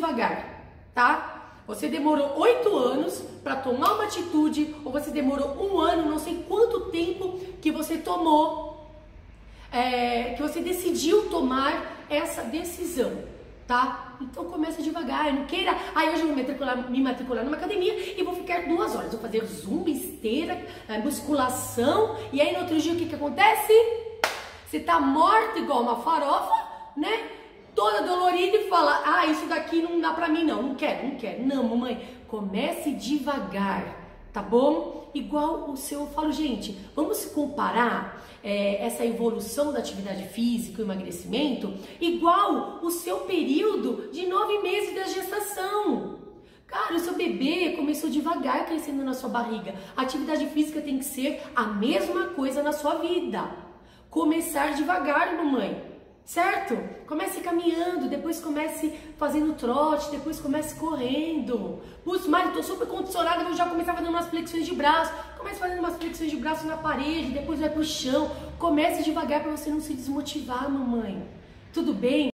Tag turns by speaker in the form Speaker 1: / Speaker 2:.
Speaker 1: devagar, tá? Você demorou oito anos para tomar uma atitude, ou você demorou um ano, não sei quanto tempo que você tomou, é, que você decidiu tomar essa decisão, tá? Então começa devagar, não queira. Aí hoje eu vou me matricular, me matricular numa academia e vou ficar duas horas. Vou fazer zumba, esteira, é, musculação. E aí no outro dia o que, que acontece? Você tá morta igual uma farofa, isso daqui não dá pra mim, não. Não quero, não quero. Não, mamãe, comece devagar tá bom? Igual o seu, eu falo, gente, vamos comparar é, essa evolução da atividade física, o emagrecimento, igual o seu período de nove meses da gestação. Cara, o seu bebê começou devagar crescendo na sua barriga. A atividade física tem que ser a mesma coisa na sua vida. Começar devagar, mamãe certo? Comece caminhando, depois comece fazendo trote, depois comece correndo. Putz, Mari, tô super condicionada, vou já começar fazendo umas flexões de braço. Comece fazendo umas flexões de braço na parede, depois vai pro chão. Comece devagar para você não se desmotivar, mamãe. Tudo bem?